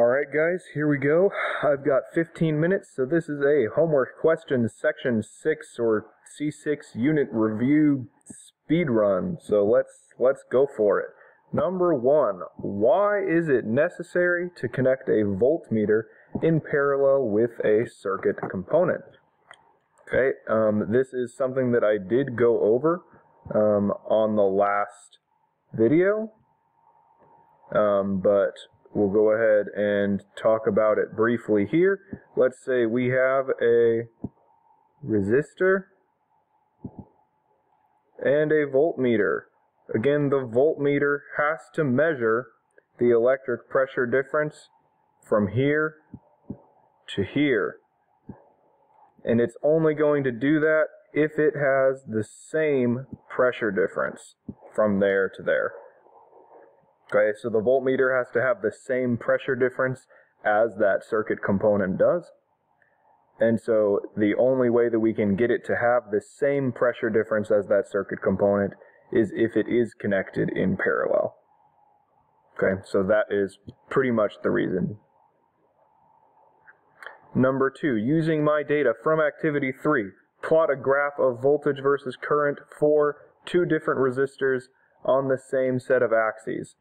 Alright guys, here we go. I've got 15 minutes, so this is a homework question section 6 or C6 unit review speed run. So let's let's go for it. Number 1, why is it necessary to connect a voltmeter in parallel with a circuit component? Okay, um, this is something that I did go over um, on the last video, um, but we'll go ahead and talk about it briefly here. Let's say we have a resistor and a voltmeter. Again, the voltmeter has to measure the electric pressure difference from here to here. And it's only going to do that if it has the same pressure difference from there to there. Okay, so the voltmeter has to have the same pressure difference as that circuit component does. And so the only way that we can get it to have the same pressure difference as that circuit component is if it is connected in parallel. Okay, so that is pretty much the reason. Number two, using my data from activity three, plot a graph of voltage versus current for two different resistors on the same set of axes.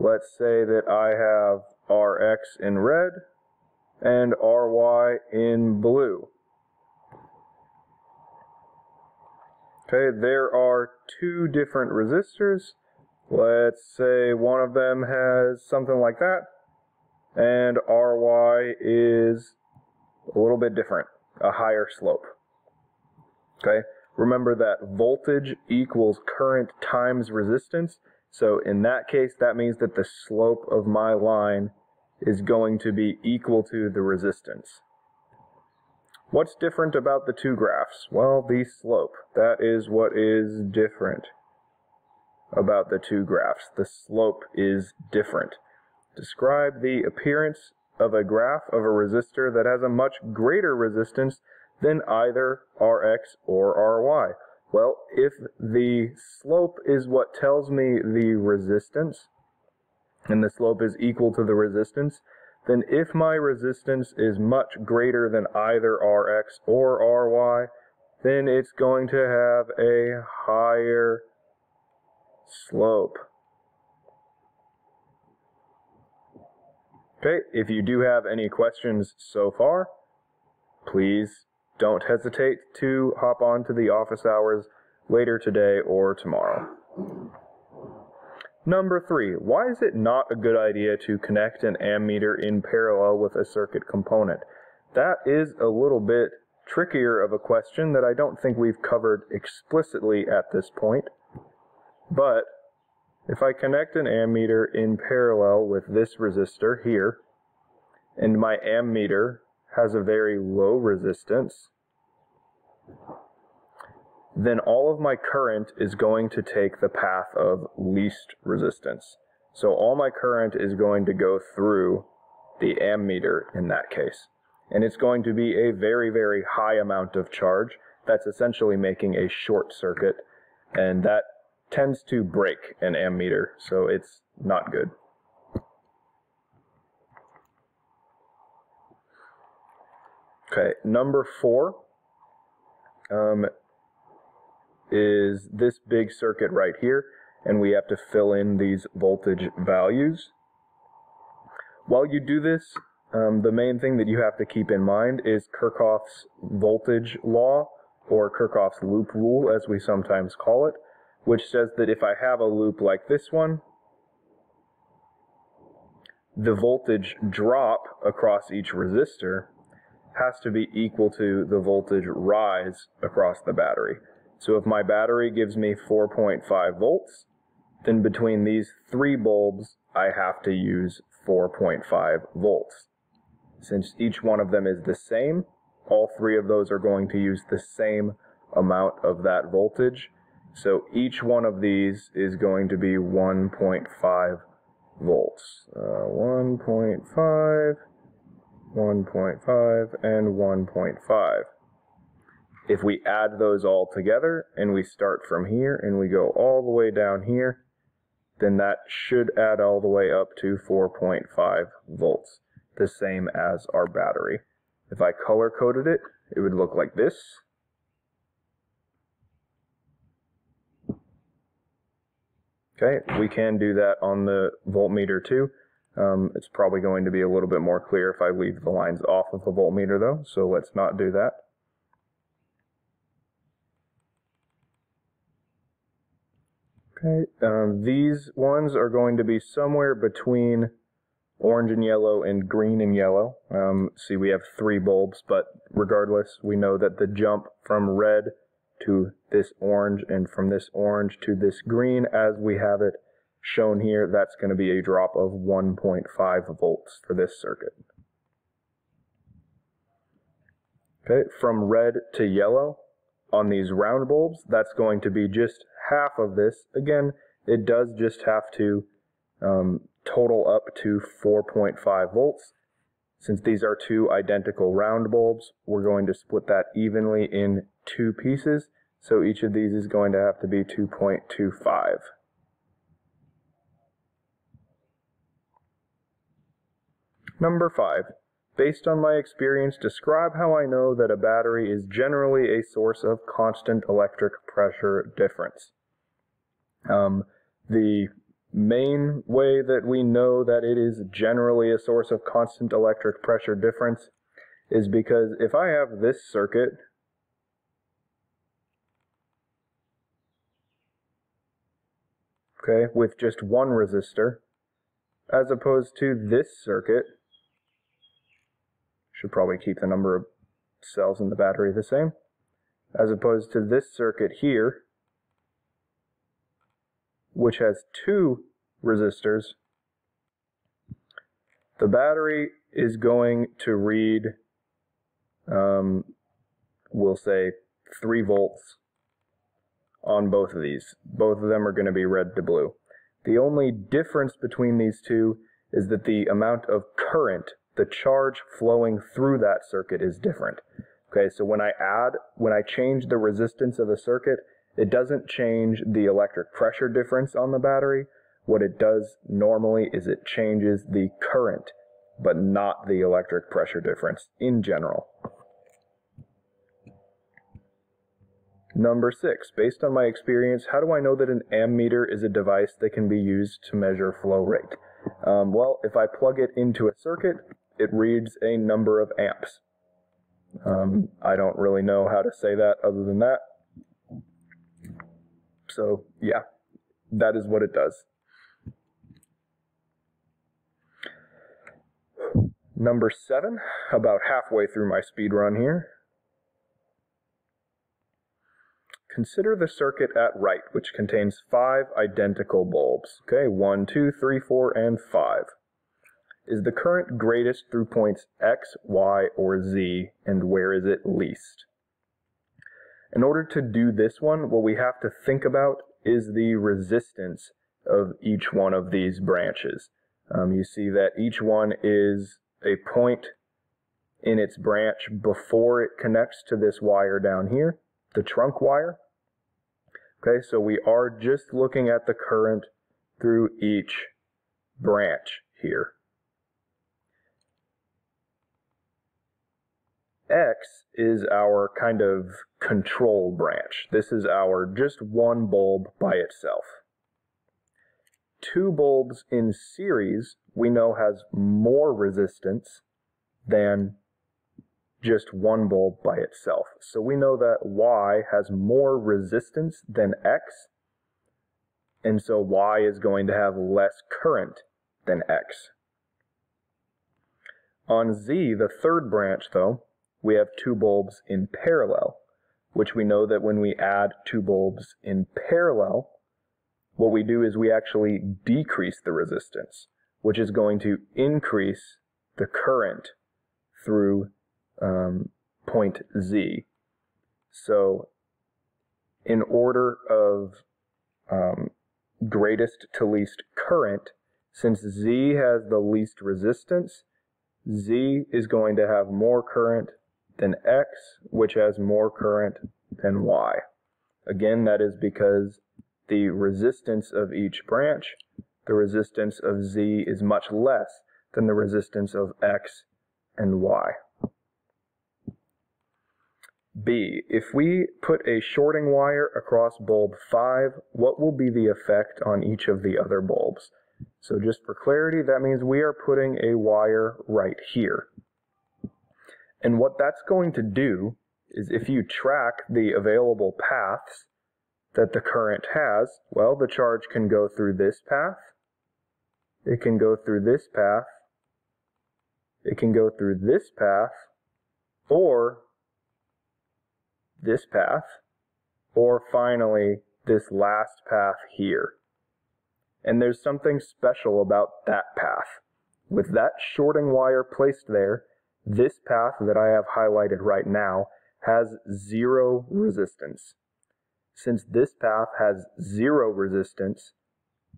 Let's say that I have Rx in red and Ry in blue. Okay, there are two different resistors. Let's say one of them has something like that, and Ry is a little bit different, a higher slope. Okay, remember that voltage equals current times resistance. So in that case, that means that the slope of my line is going to be equal to the resistance. What's different about the two graphs? Well, the slope. That is what is different about the two graphs. The slope is different. Describe the appearance of a graph of a resistor that has a much greater resistance than either Rx or Ry. Well, if the slope is what tells me the resistance, and the slope is equal to the resistance, then if my resistance is much greater than either Rx or Ry, then it's going to have a higher slope. Okay, if you do have any questions so far, please don't hesitate to hop on to the office hours later today or tomorrow. Number three, why is it not a good idea to connect an ammeter in parallel with a circuit component? That is a little bit trickier of a question that I don't think we've covered explicitly at this point. But if I connect an ammeter in parallel with this resistor here, and my ammeter has a very low resistance, then all of my current is going to take the path of least resistance. So all my current is going to go through the ammeter in that case. And it's going to be a very, very high amount of charge that's essentially making a short circuit. And that tends to break an ammeter, so it's not good. Okay, number four um, is this big circuit right here, and we have to fill in these voltage values. While you do this, um, the main thing that you have to keep in mind is Kirchhoff's voltage law, or Kirchhoff's loop rule, as we sometimes call it, which says that if I have a loop like this one, the voltage drop across each resistor has to be equal to the voltage rise across the battery. So if my battery gives me 4.5 volts, then between these three bulbs, I have to use 4.5 volts. Since each one of them is the same, all three of those are going to use the same amount of that voltage. So each one of these is going to be 1.5 volts. Uh, 1.5 1.5, and 1.5. If we add those all together and we start from here and we go all the way down here, then that should add all the way up to 4.5 volts. the same as our battery. If I color coded it, it would look like this. Okay, we can do that on the voltmeter too. Um, it's probably going to be a little bit more clear if I leave the lines off of the voltmeter though, so let's not do that. Okay, um, these ones are going to be somewhere between orange and yellow and green and yellow. Um, see, we have three bulbs, but regardless, we know that the jump from red to this orange and from this orange to this green as we have it shown here, that's going to be a drop of 1.5 volts for this circuit. Okay, from red to yellow on these round bulbs, that's going to be just half of this. Again, it does just have to um, total up to 4.5 volts. Since these are two identical round bulbs, we're going to split that evenly in two pieces. So each of these is going to have to be 2.25. Number 5. Based on my experience, describe how I know that a battery is generally a source of constant electric pressure difference. Um, the main way that we know that it is generally a source of constant electric pressure difference is because if I have this circuit okay, with just one resistor, as opposed to this circuit, should probably keep the number of cells in the battery the same, as opposed to this circuit here, which has two resistors, the battery is going to read, um, we'll say, 3 volts on both of these. Both of them are going to be red to blue. The only difference between these two is that the amount of current, the charge flowing through that circuit is different. Okay, so when I add, when I change the resistance of a circuit, it doesn't change the electric pressure difference on the battery. What it does normally is it changes the current, but not the electric pressure difference in general. Number six, based on my experience, how do I know that an ammeter is a device that can be used to measure flow rate? Um, well, if I plug it into a circuit, it reads a number of amps. Um, I don't really know how to say that other than that. So yeah, that is what it does. Number seven, about halfway through my speed run here. Consider the circuit at right, which contains five identical bulbs. Okay, one, two, three, four, and five. Is the current greatest through points X, Y, or Z, and where is it least? In order to do this one, what we have to think about is the resistance of each one of these branches. Um, you see that each one is a point in its branch before it connects to this wire down here, the trunk wire. Okay, so we are just looking at the current through each branch here. X is our kind of control branch. This is our just one bulb by itself. Two bulbs in series we know has more resistance than just one bulb by itself. So we know that Y has more resistance than X, and so Y is going to have less current than X. On Z, the third branch though, we have two bulbs in parallel, which we know that when we add two bulbs in parallel, what we do is we actually decrease the resistance, which is going to increase the current through um, point Z. So in order of um, greatest to least current, since Z has the least resistance, Z is going to have more current than X, which has more current than Y. Again, that is because the resistance of each branch, the resistance of Z is much less than the resistance of X and Y. B. If we put a shorting wire across bulb 5, what will be the effect on each of the other bulbs? So just for clarity, that means we are putting a wire right here. And what that's going to do is if you track the available paths that the current has, well, the charge can go through this path, it can go through this path, it can go through this path, or this path, or finally this last path here. And there's something special about that path. With that shorting wire placed there, this path that I have highlighted right now has zero resistance. Since this path has zero resistance,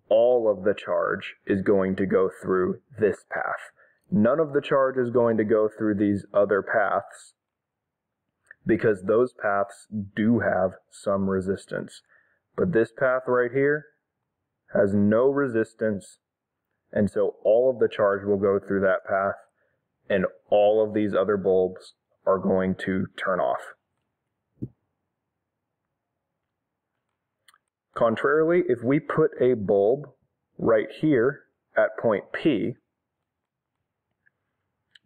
all of the charge is going to go through this path. None of the charge is going to go through these other paths because those paths do have some resistance. But this path right here has no resistance, and so all of the charge will go through that path, and all of these other bulbs are going to turn off. Contrarily, if we put a bulb right here at point P,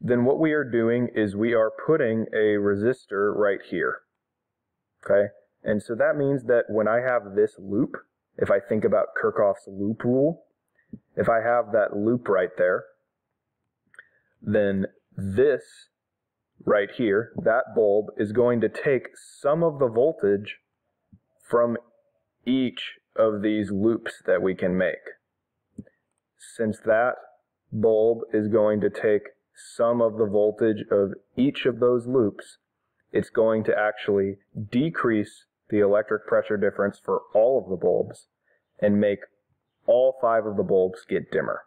then what we are doing is we are putting a resistor right here. Okay? And so that means that when I have this loop, if I think about Kirchhoff's loop rule, if I have that loop right there, then this right here, that bulb is going to take some of the voltage from each of these loops that we can make. Since that bulb is going to take some of the voltage of each of those loops, it's going to actually decrease the electric pressure difference for all of the bulbs and make all five of the bulbs get dimmer.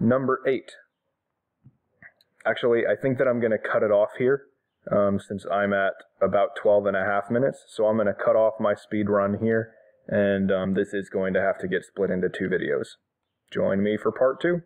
Number eight. Actually, I think that I'm going to cut it off here um, since I'm at about 12 and a half minutes. So I'm going to cut off my speed run here and um, this is going to have to get split into two videos. Join me for part two.